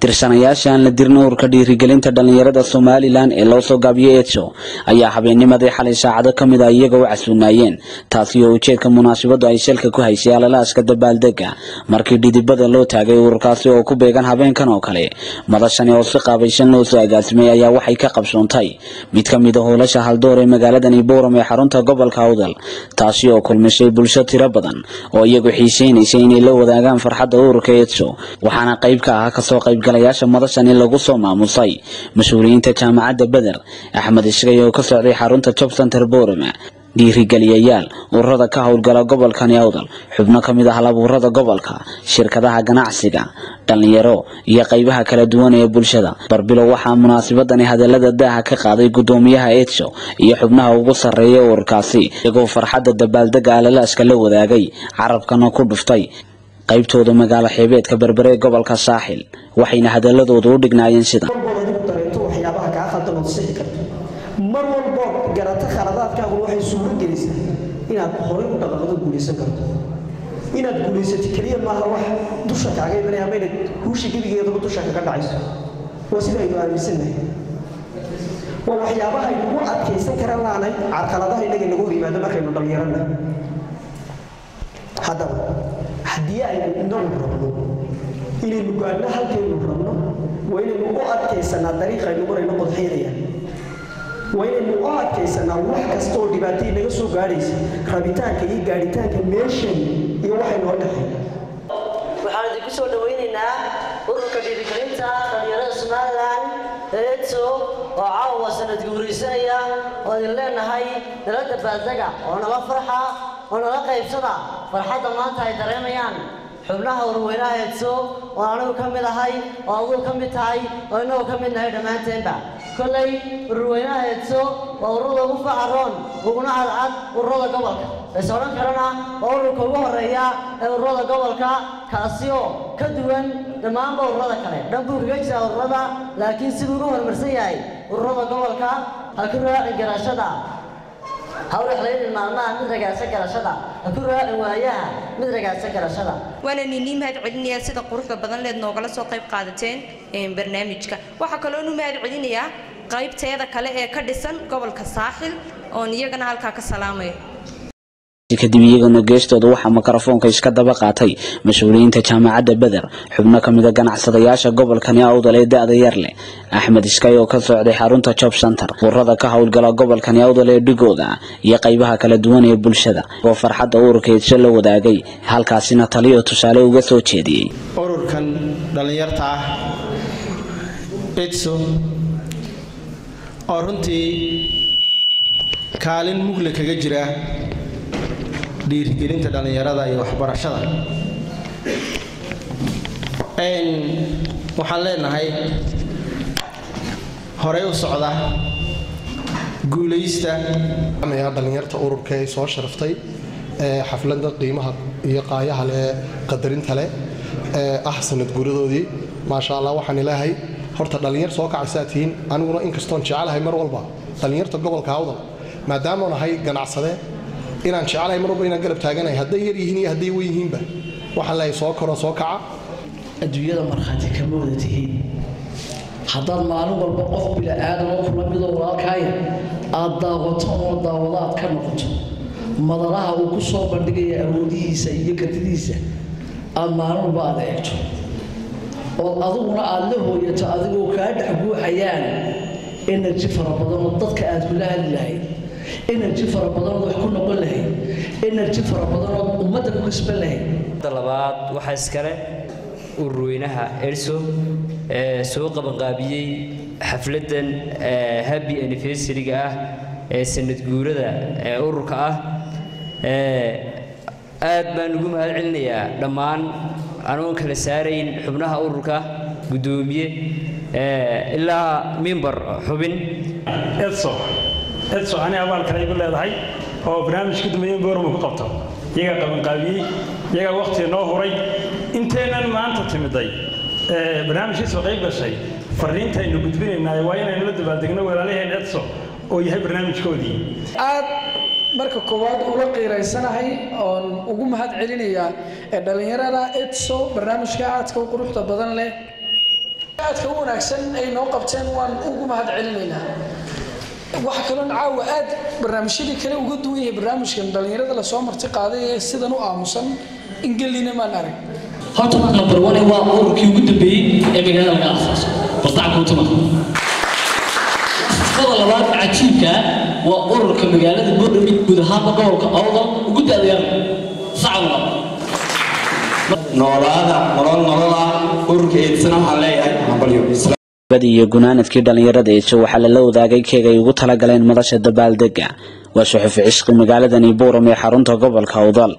tirsanayaasha aan la dirin ururka dhiirigelinta dhallinyarada somalilan ee loo soo gaabiyey etso ayaa habeennimadii xalay saacado ka mid ah iyaga u casuunaayeen taasi oo ujeedka munaasabadu ay shalka ku haysay alalaaska dabaaldega markii dhidibada loo taagay ururkaasi oo ku beegan habeenkan oo kale madashani oo si qaabaysan loo soo agaasimay ayaa waxay ka qabsoontay. Mid ka mid a howlasha haldoor ee magaaladani bowram ee xarunta gobolka awdal taasi oo kulmisay bulsho tiro badan oo iyagu xiiseynaysay inay la wadaagaan farxadda ururka etso waxaana qayb ka ah ka soo qaybgalayaasha madashani lagu soo maamusay. Mas'uuliyiinta jaamacadda beder axmed ishgay oo ka socday xarunta job center bowram dhiirigeliyayaal ururada ka howlgala gobolkani awdal. Xubno ka mid ah halabuurada gobolka shirkadaha ganacsiga dhallinyaro iyo qaybaha kala duwan ee bulshada. Barbilow waxaa munaasabadani hadalada daaha ka qaaday gudoomiyaha etso iyo xubnaha ugu sarreeya ururkaasi iyagoo farxadda dabaaldega alalaaska la wadaagay carabkana ku dhuftay قيب تود مقال حبيت كبربري قبل كساحل وحين هذا اللذو دور دقنا ينسدا دو دو قرأت خرادات كأقول وحي سوبر جريسة إن أدخل مدغة جريسة كرت إن أدجريسة تكريه ما هو وح دوشة كعجيب من يومين هوش كيف يجي يدخل دوشة كعجيب عايز وسيلة إدارة مسنة ووحي أبا هاي مو أب كيسة كرال أنا على خرادات هاي نجي نقول إيه ما دم خير من دم يرنا هذا haddii aynu inagu rabno inaynu gaadhno halkaynu rabno waa inaynu u adkaysanaa dariiqaynu marayno qodxyadayaan waa inaynu u adkaysanaa wax kasta oo dhibaato inaga soo gaadhaysa rabitaanka iyo gaadhitaanka meeshan iyo waxay noo dhexay waxaan idinku soo dhawaynaynaa ururka dhiirigelinta dhallinyarada somalilan eeto oo caawa sanad guuraysanaya oo idin leenahay nala dabaaldega oo nala farxa oo nala qaybsada farxadda maanta ay dareemayaan xubnaha ururweynaha eedso oo anigu ka mid ahay oo aduu ka mid tahay oo innagu ka mid nahay dhammaanteenba kolley ururweynaha eedso waa ururada ugu facaroon uguna cadcad ururada gobolka lays odhan karana waa ururka ugu horreeya ee ururada gobolka kaasi oo ka duwan dhammaanba ururada kale dhan buu kaga jiraa ururada laakiin siduu ugu horumarsan yahay ururada gobolka ha ku garashada waana ninii mahad celinayaa sida quruxda badan leed noogala soo qayb qaadateen barnaamijka. Waxaa kaloo nu mahad celinayaa qaybteeda kale ee ka dhisan gobolka saaxil oon iyagana halkaa ka salaamayo kadib iyaguna geestooda waxaa mikrofoonka iska daba qaatay mas'uuliyiinta jaamacadda beder xubno ka mida ganacsadayaasha gobolkani awdal ee da-da yar leh. Axmed iskay oo ka socday xarunta job center ururada ka howlgala gobolkani awdal ee dhigooda iyo qaybaha kala duwan ee bulshada. Oo farxadda ururka eedso la wadaagay halkaasina taliyo tusaale uga soo jeediyey. Ururkan dhallinyarta ah edso oo runtii kaalin mugle kaga jira dhiirigelinta dhallinyarada iyo waxbarashada. Waxaan leenahay horey u socda guulaysta. Dhallinyarta ururka ay soo sharaftay xafladda qiimaha iyo qaayaha leh qadarinta leh ee ah sanad guuradoodii maasha allah waxaan ilaahay horta dhallinyar soo kacaysaa tihiin. Aniguna inkastoon jecelahay mar walba dhallinyarta gobolka awdal maadaamaan ahay ganacsade inaan jecelahay mar walba inaan garab taaganahay. Hadday yar yihiin iyo hadday wen yihiinba waxaan leeyahay soo koro soo kaca. Adduunyada markhaati kama wada tihiin? Haddaad maalin walba qof bila'aadamo kula midoo walaalkaaya aad daawato oo daawado aad ka noqoto madalaha uu ku soo bandhigaya awoodihiisa iyo kartidiisa aad maalin walba aad eegto. Ood adiguna aad la hooyato adigoo kaa dhex buuxayaan enerji fara badanoo dadka aad kula hadli lahayd enerji fara badanood wax ku noqon lahayd enerji fara badanood ummadda ku kasban lahayd labaad waxaa iskale ururweynaha erso ee soo qabanqaabiyey xafladdan happy anniversary-ga ah ee sanad guurada ee ururka ah aad baan ugu mahad celinayaa. Dhammaan anoon kala saarayn xubnaha ururka guddoomiye ilaa mimbar xubin. Edso edso ani abaal kale igu leedahay oo barnaamijka boorma ku qabto iyagaa qabanqaabiyey iyagaa wakhtiga noo huray inteennan maanta timiday barnaamijkii soo qayb la dabaaldegno walaalaheen edso oo yahay barnaamijkoodii marka koowaad ula qiiraysanahay oon ugu mahad celinayaa ee dhallinyarada edso barnaamijka aadka u quruxda badan leh aadka u wanaagsan ay noo qabteen waan ugu mahad celinaynaa waxa kaloon caawa aad barnaamijyadii kale uga duwan yahay barnaamijkan dhallinyarada la soo marti qaaday ee sidan u aamusan ingelina maan arag. Horta number one waa ururkii ugu dambeeyey ee magaalada laga aasaaso baltacka utuma sifada labaad cajiibka waa ururka magaalada boodhami guud ahaanba gobolka awdal ugu daadayaan sacad labaad. Noolaada nolol nolola ururka eedsana waxaan leeyahay hambalyo iyo gunaanadkii dhallinyarada eeso waxaa lala wadaagay keeg ay ugu talagaleen madasha dabaaldega waa suxufi cishqi magaaladani buuram ee xarunta gobolka awdal